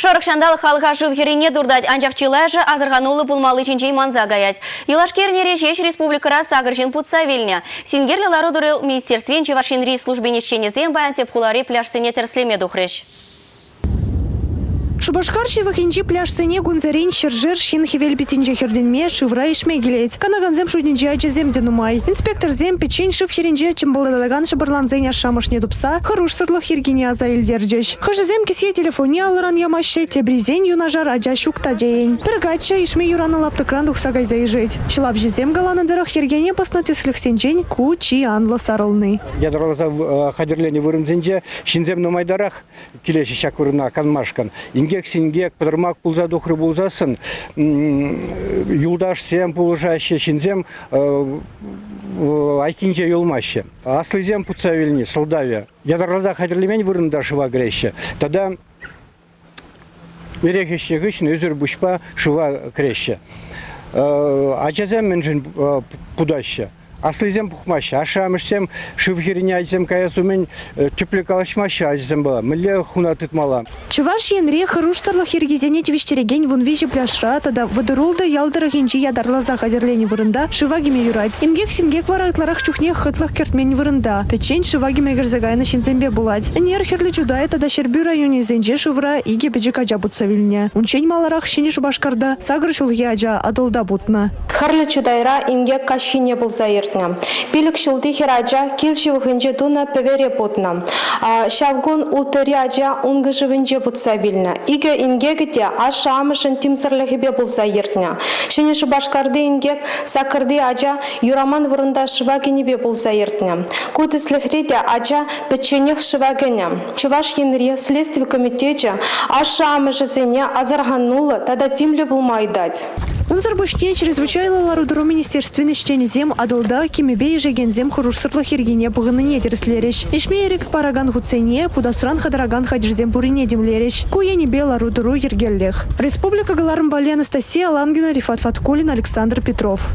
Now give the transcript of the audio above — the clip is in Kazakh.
Шарықшандалы халыға жывхерине дурдать анжақчылажы азырғанулы бұлмалы чинчей манза гаять. Илашкернере жеш республикара сагыржин путса вельня. Сингерлі лару дұры министерствен чевашинри службенешченезен баян тепхулари пляжсыне терслеме. Шубашкар шивахинчи пляж сене гунзарин шержер шин хевел битинче херденме шивра ишме гилеть. Канаганзем шуднинче ачезем денумай. Инспектор зем печень шив херенче чимбалдалаган шабарланзен яшамыш не дупса, харуш сырлах хергине аза илдерджеш. Хажезем кисе телефоне алыран ямаще тебризен юнажар аджа щукта день. Пергача ишме юрана лаптыкран духса гайза ижеть. Чилав жезем галана дырах хергене паснатислых сенчень ку чи анла сарылны. Ядрлаза хадерлене вырынзенже шинзем номайдарах килеші шакурына канмашкан. Ингек сингек пыдырмак пулза духры булзасын юлдаш сем пулжаще шинзем айкинже юлмаще. Аслызем пуцавильни солдавия. Ядрлаза хадерлемень вырында шыва греще. Тогда Мерехешне гыщн өзір бушпа шыва креще. Ачазем менжин пудаще. Аслызем пухмаще, ашамышсем шывхерине айтсем каясумен түплі калашмаще айтсем была. Міле хуна тытмала. Чуваш енре вун вижи пляшра, тада выдырулды ялдыры хинчи ядарлаза хазерлене вырында шывагиме юрать. Ингек сингек варайтларах чухне хытлах кертмен вырында. Печень шывагиме герзагайна шинзембе булать. Нер херли чудай тада шербю районе зенже шывра иге бежик ажа бутса вильне. Унчень маларах шини шубашкарда сагыр шулги ажа адылда бутна. Харлы чудайра ингек кашхине булза ертня. Пилік шылды хераджа килші вғынже дуна певере бутна. Шавгун ултыри ажа унгы живынже бутса билна. Иге ингегіте аша амышын тимсырлығыбе булза ертня. Шыне шыбашкарды ингек сакырды ажа юраман вырында шывагенебе булза ертня. Кутыслыхриде ажа печенех шывагене. Чуваш енре следствие комитете аша амышы зене азарганулы тада тимлі булмайдать. Унзар бушне чрезвычайлы ларудыру министерственный зем адылда кимебе ежегензем хурушсырлы хергене бұғыныне дерслереш. Ишме ерек параган хуцене пудасран хадараган хадирзем бурине демлереш. Куени бе ларудыру ергеллех. Республика Галарым Бали Анастасия Лангина, Рифат Фаткулин, Александр Петров.